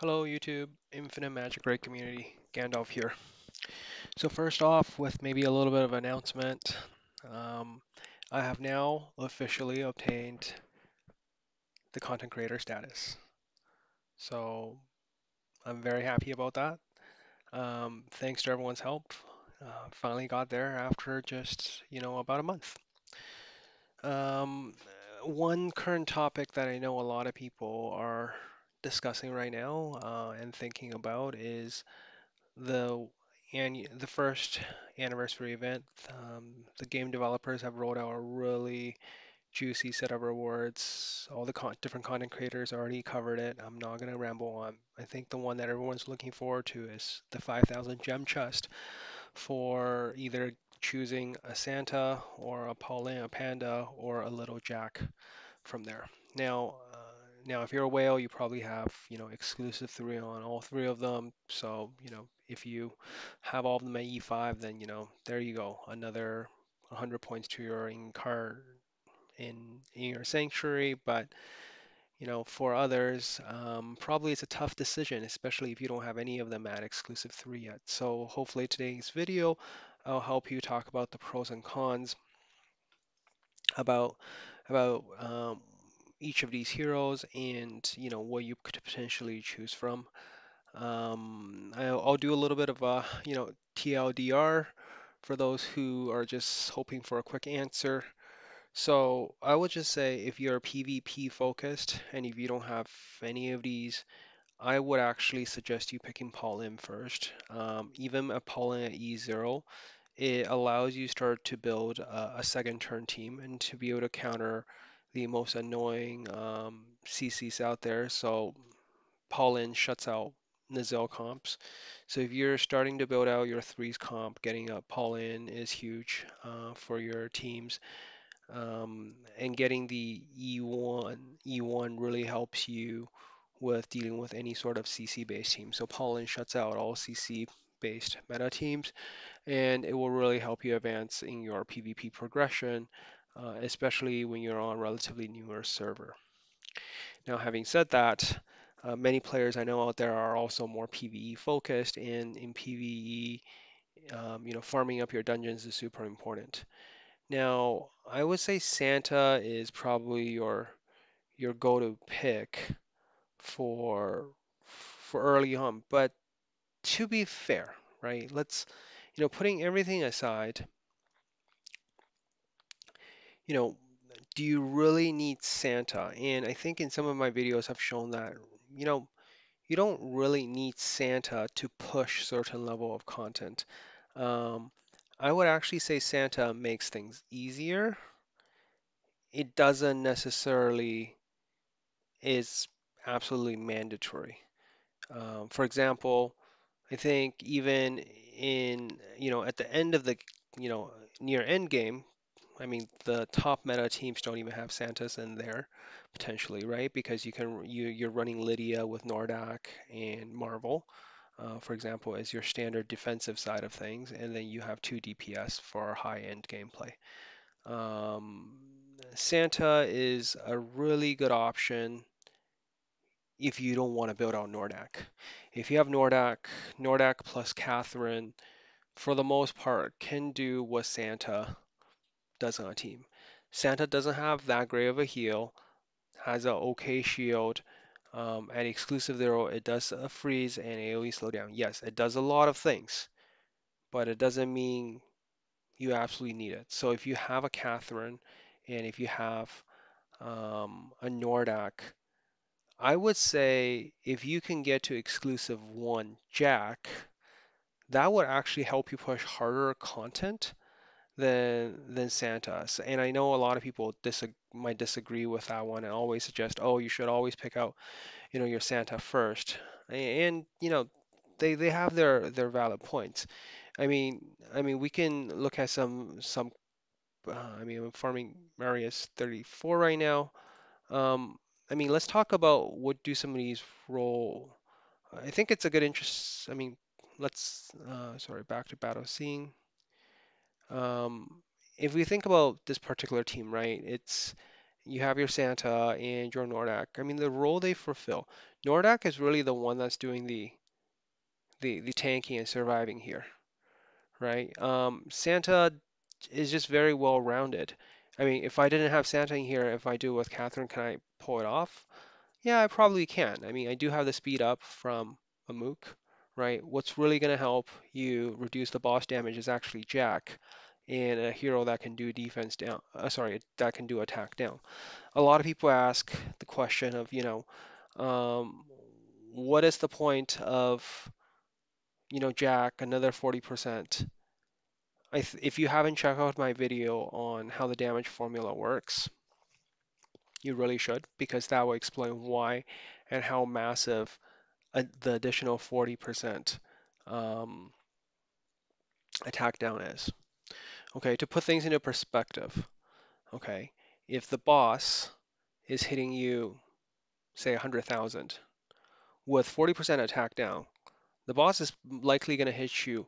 Hello YouTube, Infinite Magic Raid Community, Gandolf here. So first off, with maybe a little bit of announcement, um, I have now officially obtained the content creator status. So I'm very happy about that. Um, thanks to everyone's help. Uh, finally got there after just, you know, about a month. Um, one current topic that I know a lot of people are discussing right now uh, and thinking about is the and the first anniversary event, um, the game developers have rolled out a really juicy set of rewards. All the con different content creators already covered it. I'm not going to ramble on. I think the one that everyone's looking forward to is the 5,000 gem chest for either choosing a Santa or a Paulin, a Panda, or a Little Jack from there. Now, now if you're a whale, you probably have, you know, exclusive three on all three of them. So, you know, if you have all of them at E5, then, you know, there you go. Another 100 points to your in card in, in your sanctuary. But, you know, for others, um, probably it's a tough decision, especially if you don't have any of them at exclusive three yet. So hopefully today's video, I'll help you talk about the pros and cons about about um, each of these heroes and you know what you could potentially choose from. Um, I'll, I'll do a little bit of a you know TLDR for those who are just hoping for a quick answer. So I would just say if you're PvP focused and if you don't have any of these, I would actually suggest you picking Paulin first. Um, even a Paulin at E0 it allows you start to build a, a second turn team and to be able to counter the most annoying um, CCs out there. So Paulin shuts out Nazel comps. So if you're starting to build out your threes comp, getting a Paulin is huge uh, for your teams. Um, and getting the E1 E1 really helps you with dealing with any sort of CC based team. So Paulin shuts out all CC based meta teams and it will really help you advance in your PvP progression, uh, especially when you're on a relatively newer server. Now, having said that, uh, many players I know out there are also more PvE focused, and in PvE, um, you know, farming up your dungeons is super important. Now, I would say Santa is probably your your go-to pick for for early on, but to be fair, right? Let's, you know, putting everything aside, you know, do you really need Santa? And I think in some of my videos I've shown that, you know, you don't really need Santa to push certain level of content. Um, I would actually say Santa makes things easier. It doesn't necessarily is absolutely mandatory. Um, for example, I think even in, you know, at the end of the, you know, near end game, I mean, the top meta teams don't even have Santas in there potentially, right? Because you can you you're running Lydia with Nordak and Marvel, uh, for example, as your standard defensive side of things, and then you have two DPS for high-end gameplay. Um, Santa is a really good option if you don't want to build out Nordak. If you have Nordak, Nordak plus Catherine, for the most part, can do what Santa does on a team. Santa doesn't have that great of a heal, has an okay shield. Um, exclusive zero, it does a freeze and AoE slowdown. Yes, it does a lot of things, but it doesn't mean you absolutely need it. So if you have a Catherine and if you have um, a Nordak, I would say if you can get to exclusive one Jack, that would actually help you push harder content than than Santa's. And I know a lot of people might disagree with that one and always suggest, oh, you should always pick out, you know, your Santa first. And you know, they they have their their valid points. I mean, I mean, we can look at some some. Uh, I mean, I'm farming Marius 34 right now. Um, I mean, let's talk about what do some of these role. I think it's a good interest. I mean, let's uh, sorry, back to battle scene. Um, if we think about this particular team, right, it's you have your Santa and your Nordak. I mean, the role they fulfill. Nordak is really the one that's doing the the the tanking and surviving here, right? Um, Santa is just very well rounded. I mean, if I didn't have Santa in here, if I do with Catherine, can I pull it off? Yeah, I probably can. I mean, I do have the speed up from a mook, right? What's really going to help you reduce the boss damage is actually Jack and a hero that can do defense down, uh, sorry, that can do attack down. A lot of people ask the question of, you know, um, what is the point of, you know, Jack, another 40%? I th if you haven't checked out my video on how the damage formula works, you really should, because that will explain why and how massive the additional 40% um, attack down is. Okay, to put things into perspective, okay, if the boss is hitting you, say 100,000, with 40% attack down, the boss is likely going to hit you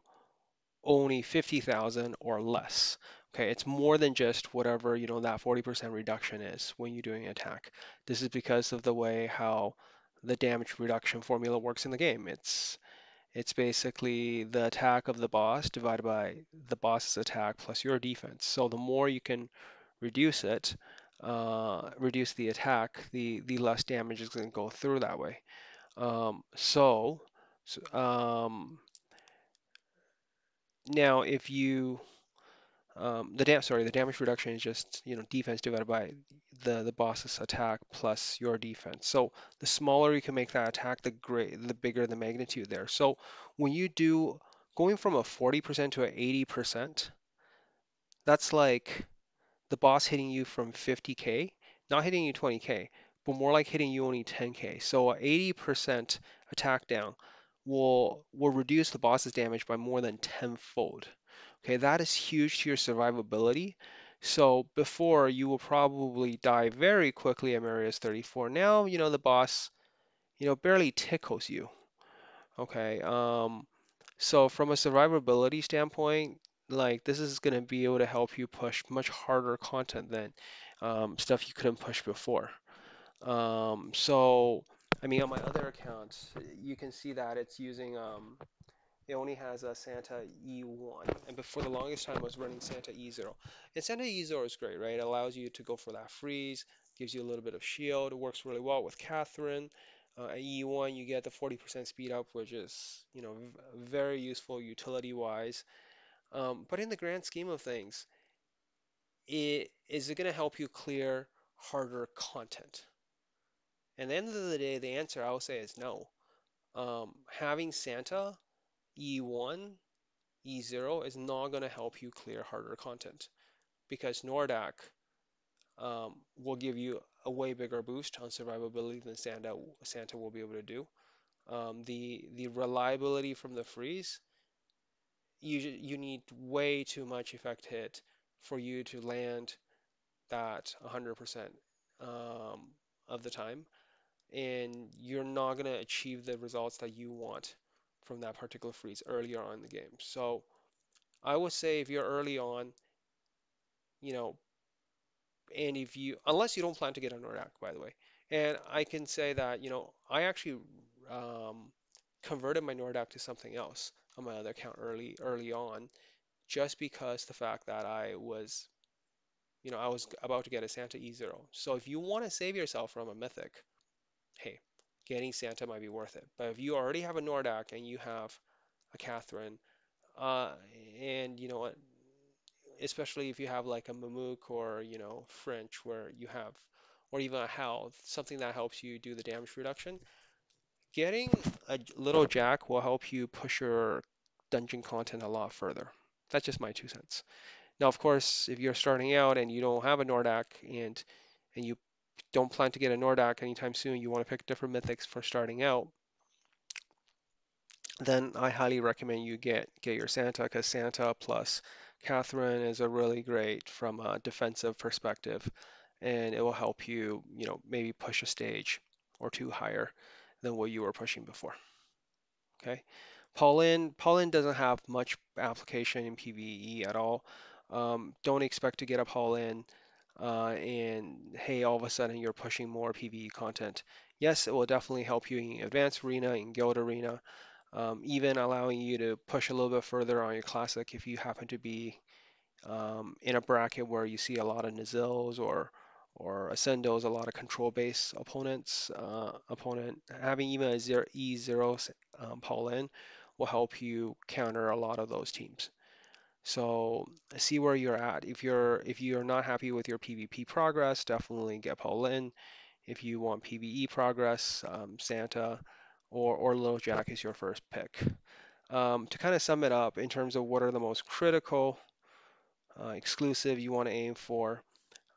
only 50,000 or less. Okay, it's more than just whatever, you know, that 40% reduction is when you're doing an attack. This is because of the way how the damage reduction formula works in the game. It's it's basically the attack of the boss divided by the boss's attack plus your defense. So the more you can reduce it, uh, reduce the attack, the the less damage is going to go through that way. Um, so, so um, now if you um, the dam sorry the damage reduction is just you know defense divided by the the boss's attack plus your defense. So the smaller you can make that attack, the great the bigger the magnitude there. So when you do going from a 40% to an 80%, that's like the boss hitting you from 50k, not hitting you 20k, but more like hitting you only 10k. So a 80% attack down will will reduce the boss's damage by more than tenfold. Okay, that is huge to your survivability. So before you will probably die very quickly at Marius 34. Now, you know, the boss, you know, barely tickles you. Okay, um, so from a survivability standpoint, like this is going to be able to help you push much harder content than um, stuff you couldn't push before. Um, so, I mean, on my other accounts, you can see that it's using um, it only has a Santa E1, and before the longest time I was running Santa E0. And Santa E0 is great, right? It allows you to go for that freeze, gives you a little bit of shield. It works really well with Catherine. Uh, at E1, you get the 40% speed up, which is, you know, very useful utility-wise. Um, but in the grand scheme of things, it, is it going to help you clear harder content? And at the end of the day, the answer I will say is no. Um, having Santa E1, E0 is not going to help you clear harder content because Nordak um, will give you a way bigger boost on survivability than Santa, Santa will be able to do. Um, the the reliability from the freeze, you you need way too much effect hit for you to land that 100% um, of the time, and you're not going to achieve the results that you want from that particular freeze earlier on in the game. So I would say if you're early on, you know, and if you, unless you don't plan to get a Nordak, by the way, and I can say that, you know, I actually um, converted my Nordak to something else on my other account early, early on, just because the fact that I was, you know, I was about to get a Santa E0. So if you want to save yourself from a Mythic, hey, getting Santa might be worth it. But if you already have a Nordak and you have a Catherine, uh, and you know what, especially if you have like a Mamook or you know French where you have, or even a Hal, something that helps you do the damage reduction. Getting a little Jack will help you push your dungeon content a lot further. That's just my two cents. Now, of course, if you're starting out and you don't have a Nordak and and you don't plan to get a Nordak anytime soon, you want to pick different mythics for starting out, then I highly recommend you get get your Santa because Santa plus Catherine is a really great from a defensive perspective, and it will help you, you know, maybe push a stage or two higher than what you were pushing before. Okay, Paulin Paulin doesn't have much application in PvE at all. Um, don't expect to get a Paulin uh, and hey, all of a sudden you're pushing more PvE content. Yes, it will definitely help you in Advanced Arena, in Guild Arena, um, even allowing you to push a little bit further on your Classic if you happen to be um, in a bracket where you see a lot of Nazils or or Ascendos, a lot of control base opponents, uh, opponent having even a zero, E0 um, Paulin will help you counter a lot of those teams. So see where you're at. If you're if you're not happy with your PvP progress, definitely get Paulin. If you want PvE progress, um, Santa or or Little Jack is your first pick. Um, to kind of sum it up in terms of what are the most critical uh, exclusive you want to aim for.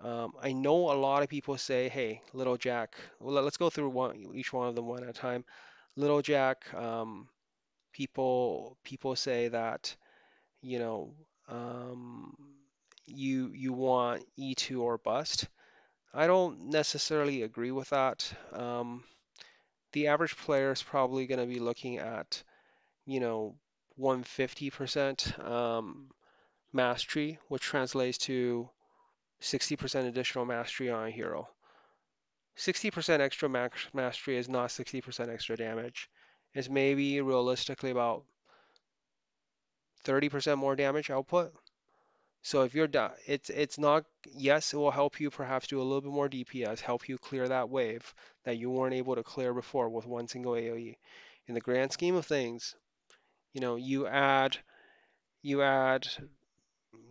Um, I know a lot of people say, "Hey, Little Jack." Well, let's go through one each one of them one at a time. Little Jack. Um, people people say that you know um, you you want E2 or bust. I don't necessarily agree with that. Um, the average player is probably going to be looking at you know 150% um, mastery, which translates to 60% additional mastery on a hero. 60% extra mastery is not 60% extra damage. It's maybe realistically about 30% more damage output. So if you're done, it's it's not yes, it will help you perhaps do a little bit more DPS, help you clear that wave that you weren't able to clear before with one single AoE. In the grand scheme of things, you know, you add you add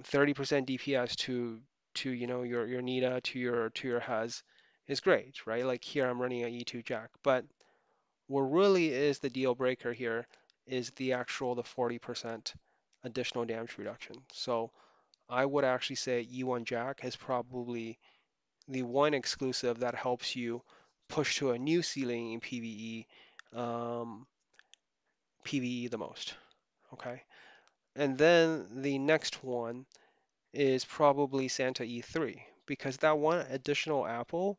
30% DPS to to you know your your Nita to your to your Has is great, right? Like here I'm running a E2 Jack, but what really is the deal breaker here is the actual the 40% additional damage reduction. So I would actually say E1 Jack is probably the one exclusive that helps you push to a new ceiling in PvE, um, PvE the most. Okay, and then the next one is probably Santa E3 because that one additional apple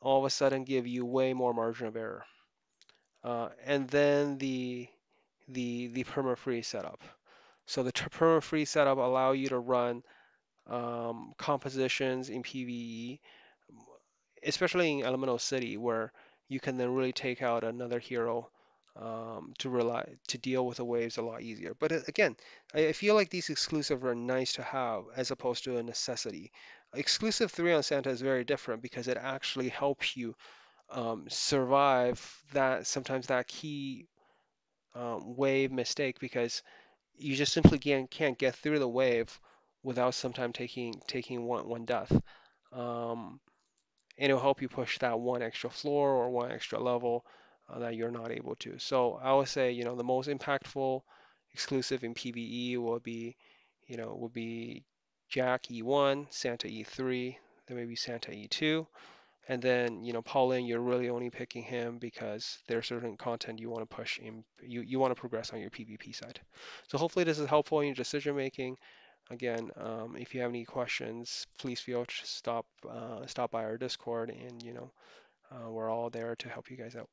all of a sudden give you way more margin of error. Uh, and then the the the perma-freeze setup. So the Perma Freeze setup allow you to run um, compositions in PvE, especially in Elemental City, where you can then really take out another hero um, to rely to deal with the waves a lot easier. But uh, again, I, feel like these exclusive are nice to have as opposed to a necessity. Exclusive 3 on Santa is very different because it actually helps you um, survive that sometimes that key um, wave mistake because you just simply can't, can't get through the wave without sometime taking taking one one death. Um, and it'll help you push that one extra floor or one extra level uh, that you're not able to. So I would say, you know, the most impactful exclusive in PvE will be, you know, will be Jack E1, Santa E3, then maybe Santa E2. And then, you know, Paulin, you're really only picking him because there's certain content you want to push in, you, you want to progress on your PvP side. So hopefully this is helpful in your decision making. Again, um, if you have any questions, please feel to stop uh, stop by our Discord, and you know, uh, we're all there to help you guys out.